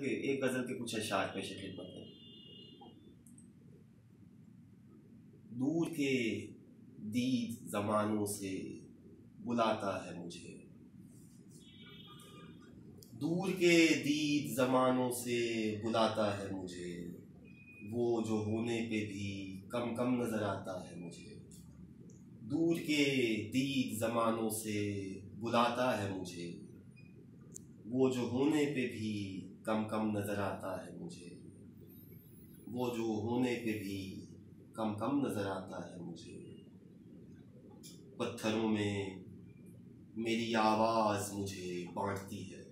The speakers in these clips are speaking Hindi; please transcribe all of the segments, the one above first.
के एक गज़ल के कुछ अशार पेश खिदमत है। दूर के दीद जमानों से बुलाता है मुझे। दूर के दीद जमानों से बुलाता है मुझे। वो जो होने पे भी कम कम नज़र आता है मुझे। दूर के दीद जमानों से बुलाता है मुझे। वो जो होने पे भी कम कम नज़र आता है मुझे। वो जो होने पे भी कम कम नज़र आता है मुझे। पत्थरों में मेरी आवाज़ मुझे बांटती है।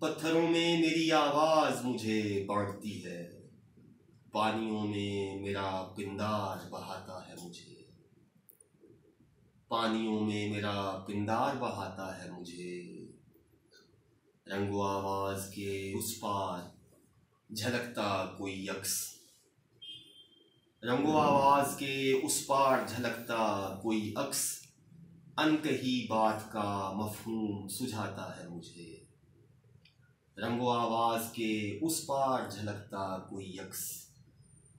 पत्थरों में मेरी आवाज़ मुझे बांटती है। पानियों में मेरा पिंदार बहाता है मुझे। पानियों में मेरा पिंदार बहाता है मुझे। रंगो आवाज़ के उस पार झलकता कोई यक्स। रंगो आवाज़ के उस पार झलकता कोई अक्स। अनकही बात का मफहूम सुझाता है मुझे। रंगो आवाज़ के उस पार झलकता कोई यक्स।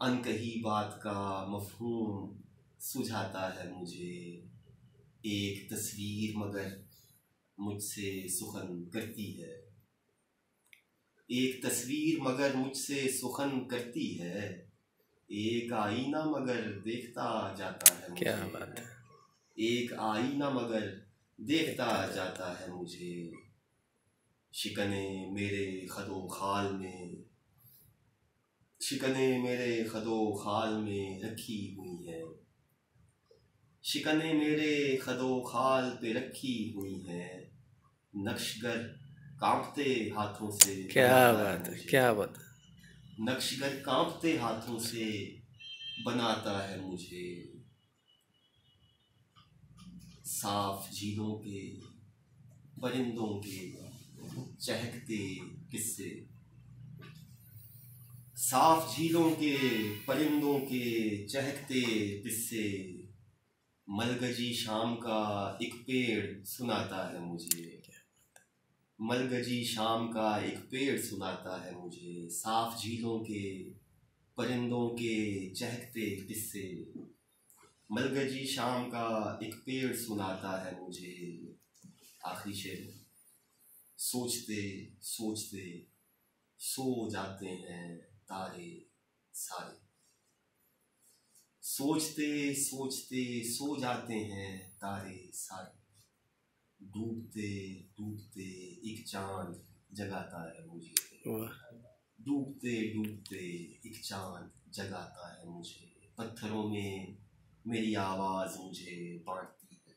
अनकही बात का मफहूम सुझाता है मुझे। एक तस्वीर मगर मुझसे सुखन करती है। एक तस्वीर मगर मुझसे सुखन करती है। एक आईना मगर देखता जाता है मुझे। क्या बात है। एक आईना मगर देखता जाता है मुझे। शिकने मेरे खदो खाल में शिकने मेरे खदो खाल में रखी हुई है। शिकने मेरे खदो खाल पे रखी हुई है। नक्शगर कांपते हाथों से क्या बात है क्या बात है। नक्शगर कांपते हाथों से बनाता है मुझे। साफ़ झीलों के परिंदों के चहकते किस्से। साफ़ झीलों के परिंदों के चहकते किस्से। मलगजी शाम का एक पेड़ सुनाता है मुझे। मलगजी शाम का एक पेड़ सुनाता है मुझे। साफ़ झीलों के, परिंदों के चहकते किस्से। मलगजी शाम का एक पेड़ सुनाता है मुझे। आखिरी शेर। सोचते सोचते सो जाते हैं तारे सारे। सोचते सोचते सो जाते हैं तारे सारे। डूबते डूबते एक चाँद जगाता है मुझे। डूबते डूबते एक चाँद जगाता है मुझे। पत्थरों में मेरी आवाज़ मुझे बांटती है।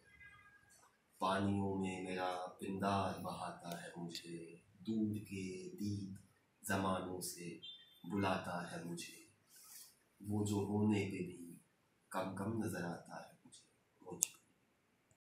पानियों में मेरा पिंदार बहाता है मुझे। दूर के दीद जमानों से बुलाता है मुझे। वो जो होने पे भी कम कम नज़र आता है